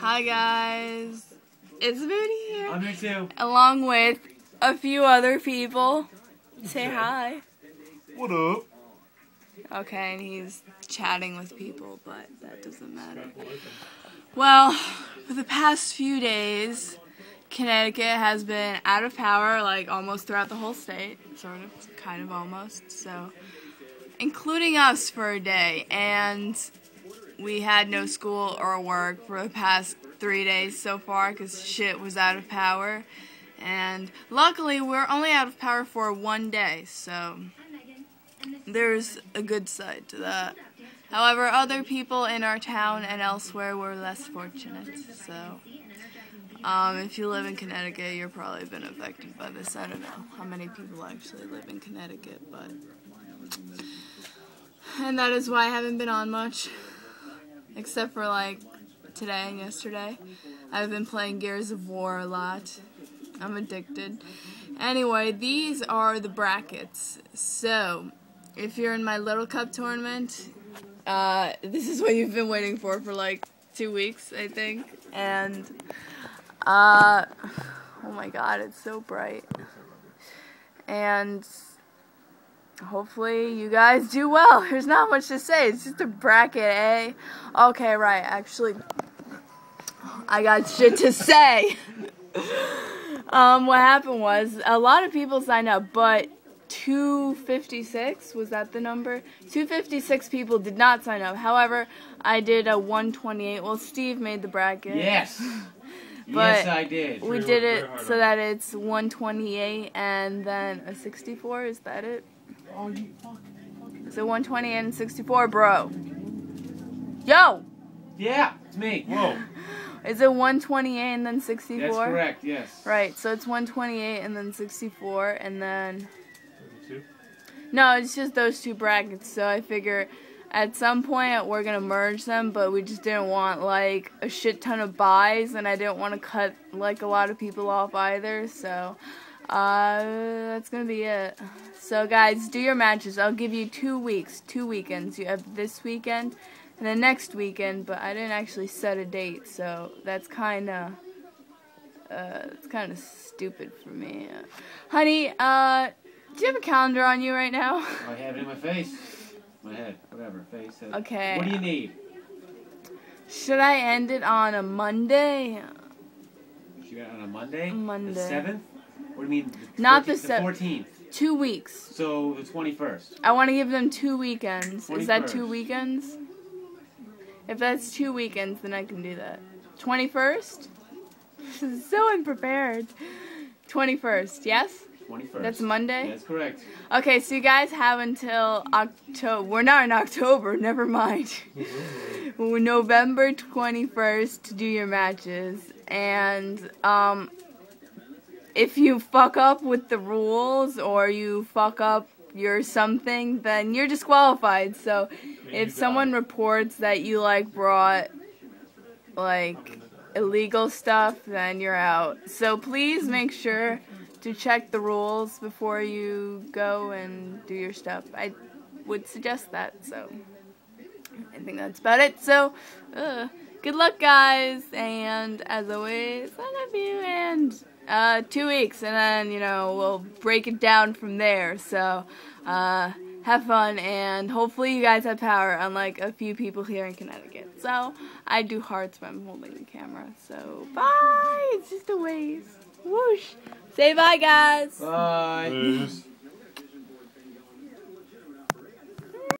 Hi guys, it's Mooty here. I'm here too. Along with a few other people. Say hi. What up? Okay, and he's chatting with people, but that doesn't matter. Well, for the past few days, Connecticut has been out of power, like almost throughout the whole state, sort of, kind of almost, so, including us for a day, and we had no school or work for the past three days so far because shit was out of power. And luckily, we're only out of power for one day, so there's a good side to that. However, other people in our town and elsewhere were less fortunate, so. Um, if you live in Connecticut, you're probably been affected by this. I don't know how many people actually live in Connecticut, but. And that is why I haven't been on much except for like today and yesterday. I've been playing Gears of War a lot. I'm addicted. Anyway, these are the brackets. So, if you're in my Little Cup tournament, uh, this is what you've been waiting for for like two weeks, I think. And, uh, oh my god, it's so bright. And, hopefully you guys do well. There's not much to say. It's just a bracket, eh? Okay, right. Actually, I got shit to say. um, what happened was a lot of people signed up, but 256 was that the number? 256 people did not sign up. However, I did a 128. Well, Steve made the bracket. Yes. But yes, I did. We did it so that it's 128 and then a 64. Is that it? Oh, you fuck. So 120 and 64, bro. Yo! Yeah, it's me. Whoa. Is it 128 and then 64? That's correct, yes. Right, so it's 128 and then 64, and then. 32? No, it's just those two brackets, so I figure at some point we're gonna merge them, but we just didn't want like a shit ton of buys, and I didn't want to cut like a lot of people off either, so. Uh, that's gonna be it. So guys, do your matches. I'll give you two weeks, two weekends. You have this weekend and the next weekend, but I didn't actually set a date, so that's kind of, uh, it's kind of stupid for me. Uh, honey, uh, do you have a calendar on you right now? I have it in my face. My head, whatever, face, head. Okay. What do you need? Should I end it on a Monday? Got it on a Monday? Monday. The 7th? What do you mean? The Not the 14th? sev- 14th. Two weeks. So the 21st. I want to give them two weekends. Is that two weekends? If that's two weekends, then I can do that. 21st? so unprepared. 21st, yes? 21st. That's Monday? That's correct. Okay, so you guys have until October. We're not in October, never mind. November 21st to do your matches. And, um, if you fuck up with the rules or you fuck up your something, then you're disqualified. So if someone reports that you like brought like illegal stuff, then you're out. So please make sure to check the rules before you go and do your stuff. I would suggest that. So I think that's about it. So uh, good luck, guys, and as always, I love you and uh, two weeks, and then you know we'll break it down from there. So, uh, have fun, and hopefully you guys have power, unlike a few people here in Connecticut. So, I do hearts when I'm holding the camera. So, bye. It's just a waste. Whoosh. Say bye, guys. Bye. Peace.